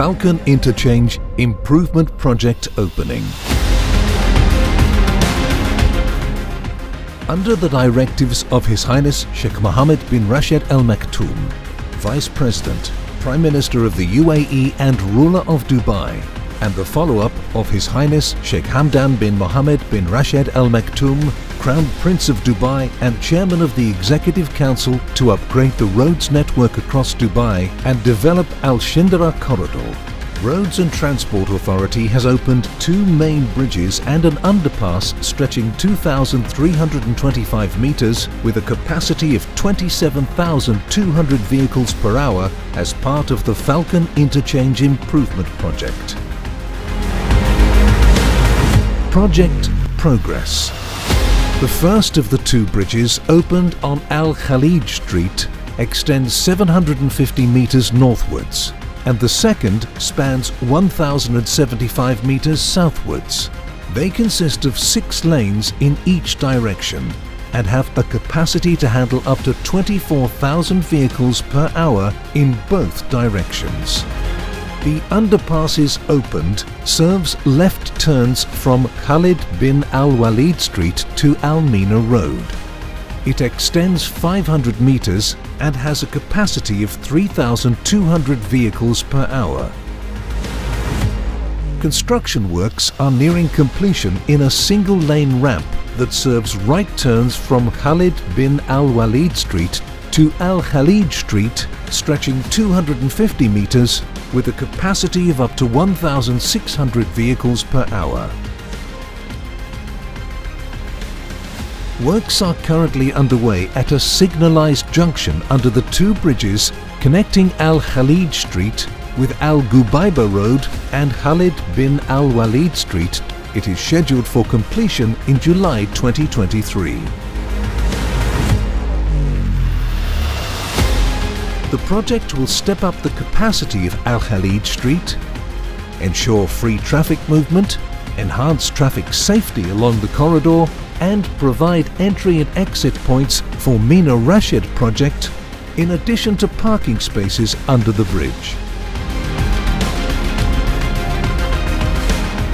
Falcon Interchange Improvement Project opening. Under the directives of His Highness Sheikh Mohammed bin Rashid Al Maktoum, Vice President, Prime Minister of the UAE and ruler of Dubai, and the follow-up of His Highness Sheikh Hamdan bin Mohammed bin Rashid Al Maktoum, Crown Prince of Dubai and Chairman of the Executive Council to upgrade the roads network across Dubai and develop Al Shindagha Corridor. Roads and Transport Authority has opened two main bridges and an underpass stretching 2,325 metres with a capacity of 27,200 vehicles per hour as part of the Falcon Interchange Improvement Project. Project Progress The first of the two bridges opened on Al Khaleej Street extends 750 metres northwards and the second spans 1,075 metres southwards. They consist of six lanes in each direction and have a capacity to handle up to 24,000 vehicles per hour in both directions. The underpasses opened serves left turns from Khalid bin Al Waleed Street to Al Mina Road. It extends 500 meters and has a capacity of 3,200 vehicles per hour. Construction works are nearing completion in a single lane ramp that serves right turns from Khalid bin Al Waleed Street to Al Khaleej Street stretching 250 meters with a capacity of up to 1,600 vehicles per hour. Works are currently underway at a signalized junction under the two bridges connecting Al Khaleej Street with Al Ghubaiba Road and Khalid bin Al Waleed Street. It is scheduled for completion in July 2023. The project will step up the capacity of Al Khaleej Street, ensure free traffic movement, enhance traffic safety along the corridor and provide entry and exit points for Mina Rashid project in addition to parking spaces under the bridge.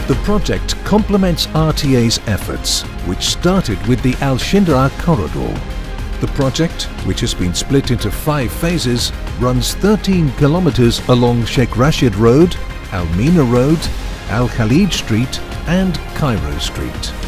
The project complements RTA's efforts, which started with the Al Shindagha corridor. The project, which has been split into five phases, runs 13 kilometers along Sheikh Rashid Road, Al Mina Road, Al Khaleej Street and Cairo Street.